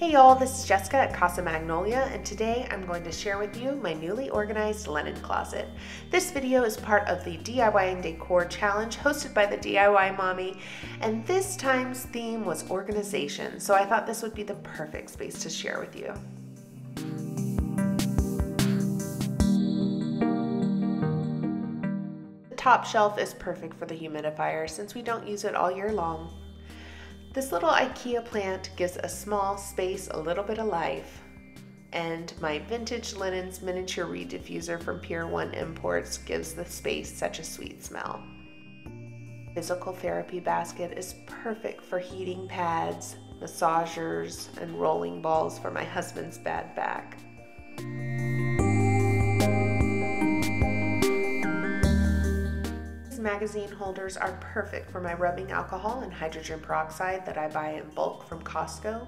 Hey y'all, this is Jessica at Casa Magnolia and today I'm going to share with you my newly organized linen closet. This video is part of the DIY and Decor Challenge hosted by the DIY Mommy and this time's theme was organization so I thought this would be the perfect space to share with you. The top shelf is perfect for the humidifier since we don't use it all year long. This little IKEA plant gives a small space a little bit of life. And my vintage linens miniature reed diffuser from Pier 1 Imports gives the space such a sweet smell. Physical therapy basket is perfect for heating pads, massagers, and rolling balls for my husband's bad back. Magazine holders are perfect for my rubbing alcohol and hydrogen peroxide that I buy in bulk from Costco,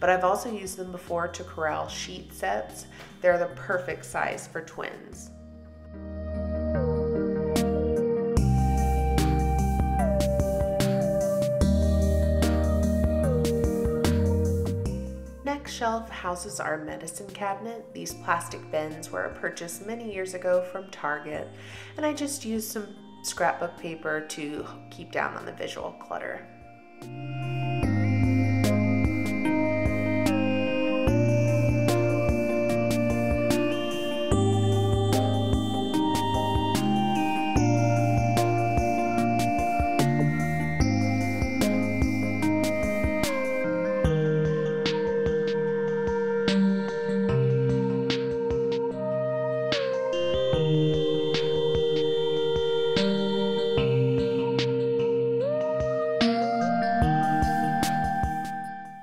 but I've also used them before to corral sheet sets. They're the perfect size for twins. Next shelf houses our medicine cabinet. These plastic bins were purchased many years ago from Target, and I just used some scrapbook paper to keep down on the visual clutter.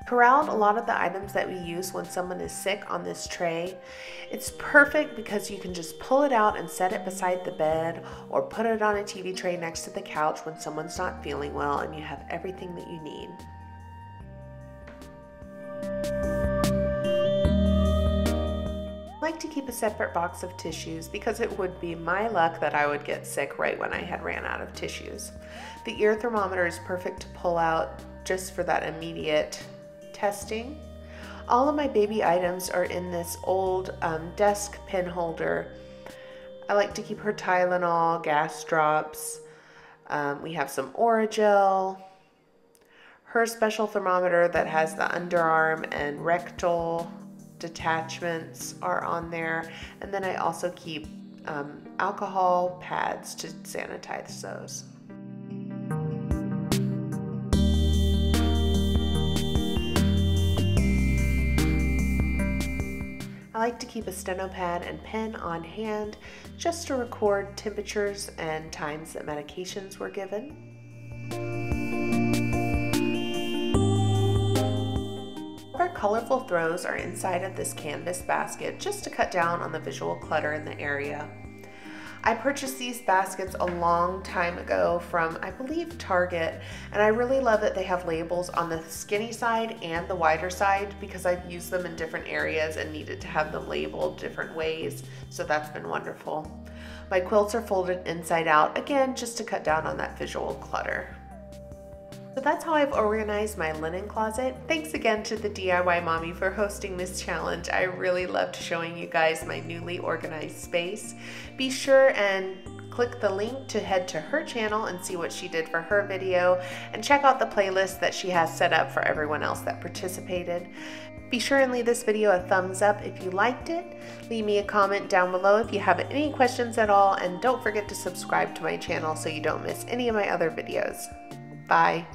Corralled a lot of the items that we use when someone is sick on this tray. It's perfect because you can just pull it out and set it beside the bed or put it on a TV tray next to the couch when someone's not feeling well and you have everything that you need. I like to keep a separate box of tissues because it would be my luck that I would get sick right when I had ran out of tissues. The ear thermometer is perfect to pull out just for that immediate testing. All of my baby items are in this old um, desk pen holder. I like to keep her Tylenol, gas drops. Um, we have some Orajel. Her special thermometer that has the underarm and rectal detachments are on there. And then I also keep um, alcohol pads to sanitize those. I like to keep a steno pad and pen on hand just to record temperatures and times that medications were given. Our colorful throws are inside of this canvas basket just to cut down on the visual clutter in the area. I purchased these baskets a long time ago from, I believe, Target, and I really love that they have labels on the skinny side and the wider side because I've used them in different areas and needed to have them labeled different ways, so that's been wonderful. My quilts are folded inside out, again, just to cut down on that visual clutter. So that's how I've organized my linen closet. Thanks again to the DIY Mommy for hosting this challenge. I really loved showing you guys my newly organized space. Be sure and click the link to head to her channel and see what she did for her video and check out the playlist that she has set up for everyone else that participated. Be sure and leave this video a thumbs up if you liked it. Leave me a comment down below if you have any questions at all and don't forget to subscribe to my channel so you don't miss any of my other videos. Bye.